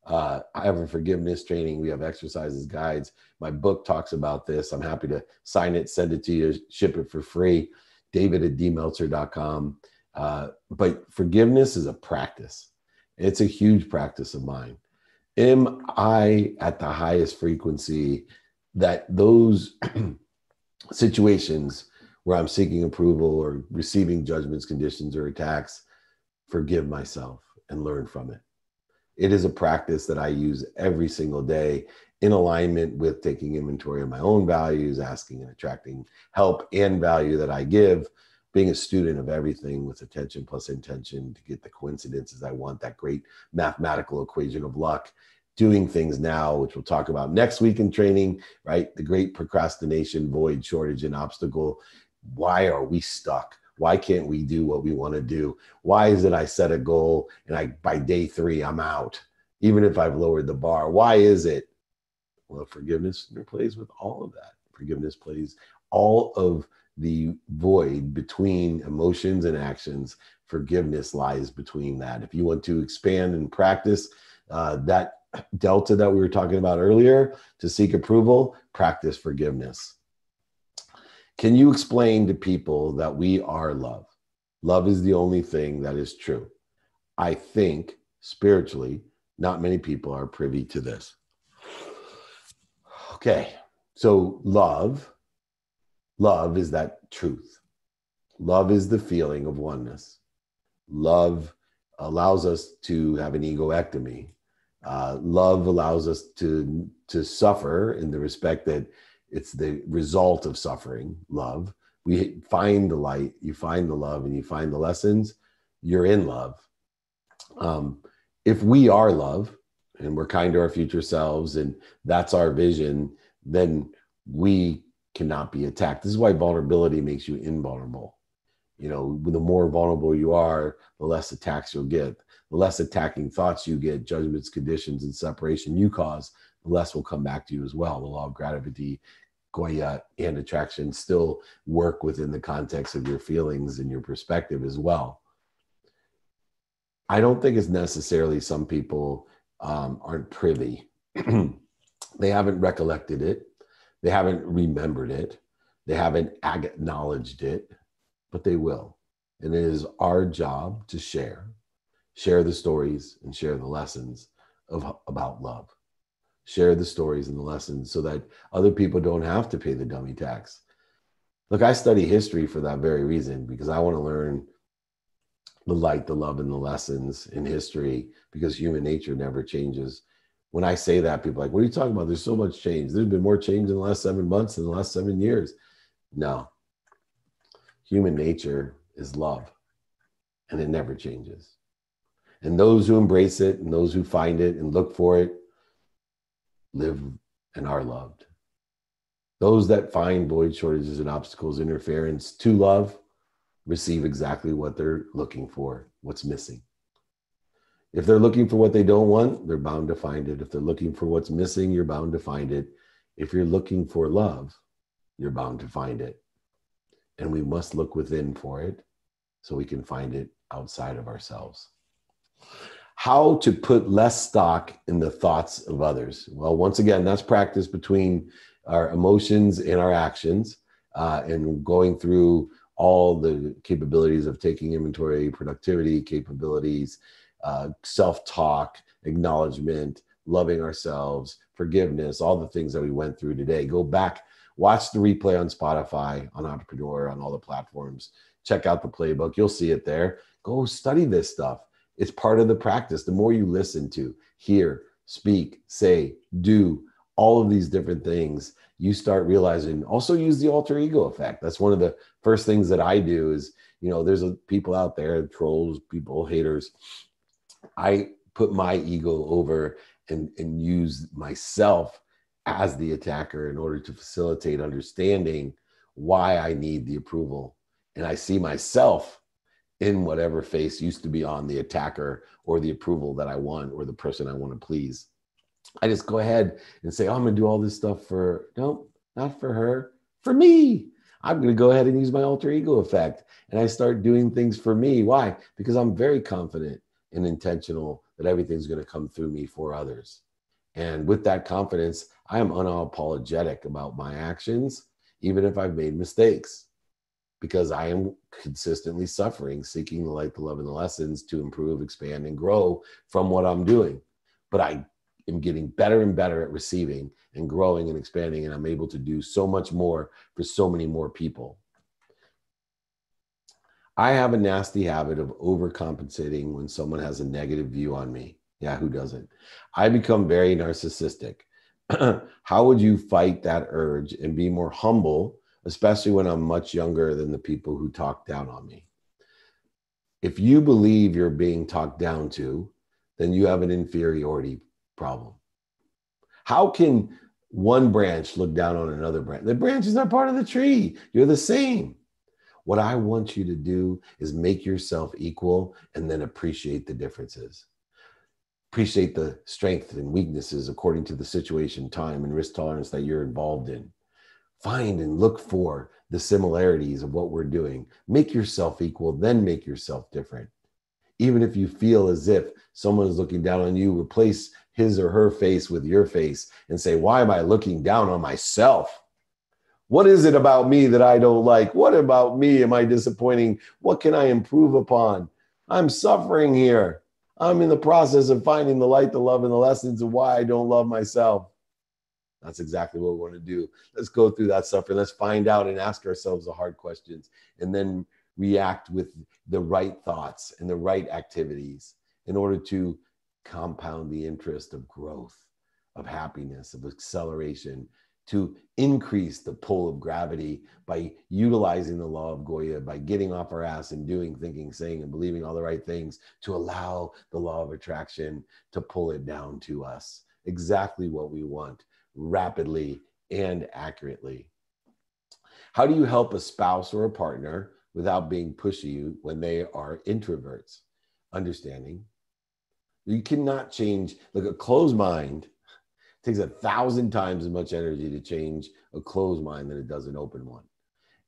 uh, I have a forgiveness training. We have exercises, guides. My book talks about this. I'm happy to sign it, send it to you, ship it for free. David at dmeltzer.com. Uh, but forgiveness is a practice. It's a huge practice of mine. Am I at the highest frequency that those situations where I'm seeking approval or receiving judgments, conditions, or attacks, forgive myself and learn from it? it is a practice that I use every single day in alignment with taking inventory of my own values, asking and attracting help and value that I give, being a student of everything with attention plus intention to get the coincidences I want, that great mathematical equation of luck, doing things now, which we'll talk about next week in training, right? The great procrastination, void, shortage, and obstacle. Why are we stuck? Why can't we do what we want to do? Why is it I set a goal and I by day three I'm out, even if I've lowered the bar? Why is it? Well, forgiveness plays with all of that. forgiveness plays all of the void between emotions and actions forgiveness lies between that. If you want to expand and practice uh, that delta that we were talking about earlier to seek approval practice forgiveness. Can you explain to people that we are love? Love is the only thing that is true. I think spiritually not many people are privy to this. Okay so love Love is that truth. Love is the feeling of oneness. Love allows us to have an egoectomy. Uh, love allows us to to suffer in the respect that it's the result of suffering. Love. We find the light, you find the love, and you find the lessons. You're in love. Um, if we are love, and we're kind to our future selves, and that's our vision, then we cannot be attacked. This is why vulnerability makes you invulnerable. You know, the more vulnerable you are, the less attacks you'll get. The less attacking thoughts you get, judgments, conditions, and separation you cause, the less will come back to you as well. The law of gravity, Goya, and attraction still work within the context of your feelings and your perspective as well. I don't think it's necessarily some people um, aren't privy. they haven't recollected it they haven't remembered it, they haven't acknowledged it, but they will. And it is our job to share, share the stories and share the lessons of, about love. Share the stories and the lessons so that other people don't have to pay the dummy tax. Look, I study history for that very reason because I want to learn the light, the love, and the lessons in history because human nature never changes when I say that, people are like, what are you talking about? There's so much change. There's been more change in the last seven months than the last seven years. No. Human nature is love, and it never changes. And those who embrace it and those who find it and look for it live and are loved. Those that find void shortages and obstacles, interference to love, receive exactly what they're looking for, what's missing. If they're looking for what they don't want, they're bound to find it. If they're looking for what's missing, you're bound to find it. If you're looking for love, you're bound to find it. And we must look within for it so we can find it outside of ourselves. How to put less stock in the thoughts of others. Well, once again, that's practice between our emotions and our actions uh, and going through all the capabilities of taking inventory, productivity capabilities, uh, self talk, acknowledgement, loving ourselves, forgiveness, all the things that we went through today. Go back, watch the replay on Spotify, on Entrepreneur, on all the platforms. Check out the playbook. You'll see it there. Go study this stuff. It's part of the practice. The more you listen to, hear, speak, say, do, all of these different things, you start realizing also use the alter ego effect. That's one of the first things that I do is, you know, there's a, people out there, trolls, people, haters, I put my ego over and, and use myself as the attacker in order to facilitate understanding why I need the approval. And I see myself in whatever face used to be on the attacker or the approval that I want or the person I want to please. I just go ahead and say, oh, I'm going to do all this stuff for, no, not for her, for me. I'm going to go ahead and use my alter ego effect. And I start doing things for me. Why? Because I'm very confident and intentional that everything's going to come through me for others. And with that confidence, I am unapologetic about my actions, even if I've made mistakes, because I am consistently suffering, seeking the light, the love, and the lessons to improve, expand, and grow from what I'm doing. But I am getting better and better at receiving and growing and expanding, and I'm able to do so much more for so many more people. I have a nasty habit of overcompensating when someone has a negative view on me. Yeah, who doesn't? I become very narcissistic. How would you fight that urge and be more humble, especially when I'm much younger than the people who talk down on me? If you believe you're being talked down to, then you have an inferiority problem. How can one branch look down on another branch? The branches are part of the tree. You're the same. What I want you to do is make yourself equal and then appreciate the differences. Appreciate the strengths and weaknesses according to the situation, time, and risk tolerance that you're involved in. find and look for the similarities of what we're doing. Make yourself equal, then make yourself different. Even if you feel as if someone is looking down on you, replace his or her face with your face and say, Why am I looking down on myself? What is it about me that I don't like? What about me am I disappointing? What can I improve upon? I'm suffering here. I'm in the process of finding the light, the love, and the lessons of why I don't love myself. That's exactly what we want to do. Let's go through that suffering. Let's find out and ask ourselves the hard questions and then react with the right thoughts and the right activities in order to compound the interest of growth, of happiness, of acceleration, to increase the pull of gravity by utilizing the law of Goya, by getting off our ass and doing, thinking, saying, and believing all the right things to allow the law of attraction to pull it down to us. Exactly what we want rapidly and accurately. How do you help a spouse or a partner without being pushy when they are introverts? Understanding. You cannot change, like a closed mind takes a thousand times as much energy to change a closed mind than it does an open one.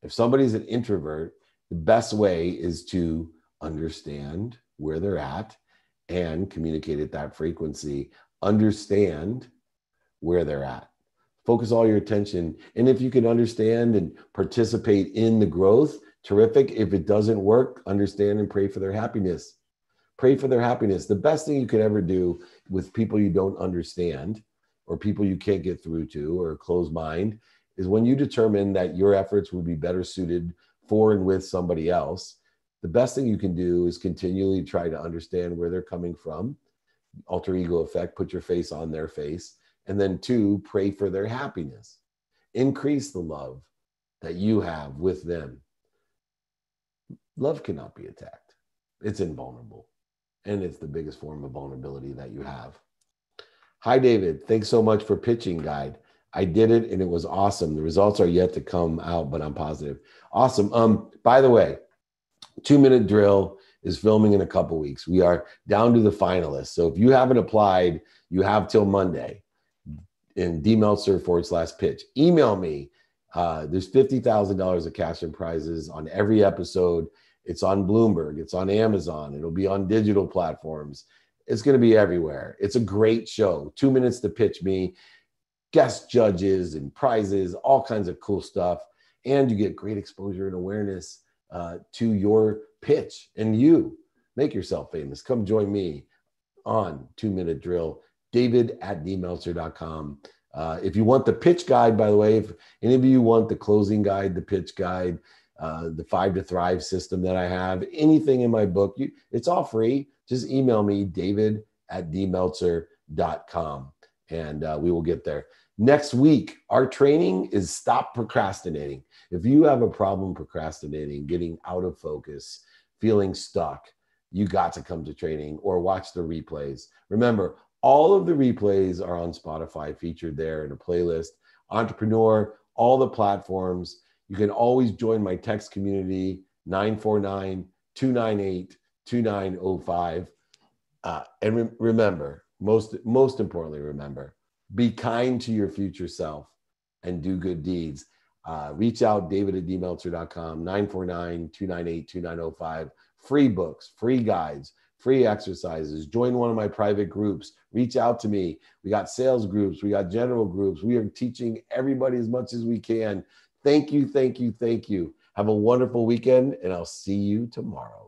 If somebody's an introvert, the best way is to understand where they're at and communicate at that frequency. Understand where they're at. Focus all your attention. And if you can understand and participate in the growth, terrific. If it doesn't work, understand and pray for their happiness. Pray for their happiness. The best thing you could ever do with people you don't understand or people you can't get through to or closed mind is when you determine that your efforts would be better suited for and with somebody else. The best thing you can do is continually try to understand where they're coming from. Alter ego effect, put your face on their face. And then, two, pray for their happiness. Increase the love that you have with them. Love cannot be attacked, it's invulnerable. And it's the biggest form of vulnerability that you have. Hi, David. Thanks so much for pitching guide. I did it and it was awesome. The results are yet to come out, but I'm positive. Awesome. Um, by the way, two minute drill is filming in a couple weeks. We are down to the finalists. So if you haven't applied, you have till Monday in dmeltzer forward slash pitch. Email me. Uh, there's $50,000 of cash and prizes on every episode. It's on Bloomberg, it's on Amazon, it'll be on digital platforms. It's going to be everywhere. It's a great show. Two minutes to pitch me, guest judges and prizes, all kinds of cool stuff. And you get great exposure and awareness uh, to your pitch and you make yourself famous. Come join me on Two Minute Drill, david at dmeltzer.com. Uh, if you want the pitch guide, by the way, if any of you want the closing guide, the pitch guide, uh, the Five to Thrive system that I have, anything in my book, you, it's all free just email me, david at dmeltzer.com, and uh, we will get there. Next week, our training is stop procrastinating. If you have a problem procrastinating, getting out of focus, feeling stuck, you got to come to training or watch the replays. Remember, all of the replays are on Spotify, featured there in a playlist. Entrepreneur, all the platforms. You can always join my text community, 949 298 2905. Uh, and re- remember, most, most importantly, remember, be kind to your future self and do good deeds. Uh, reach out, david at dmeltzer.com, 949 298 2905. Free books, free guides, free exercises. Join one of my private groups. Reach out to me. We got sales groups, we got general groups. We are teaching everybody as much as we can. Thank you, thank you, thank you. Have a wonderful weekend, and I'll see you tomorrow.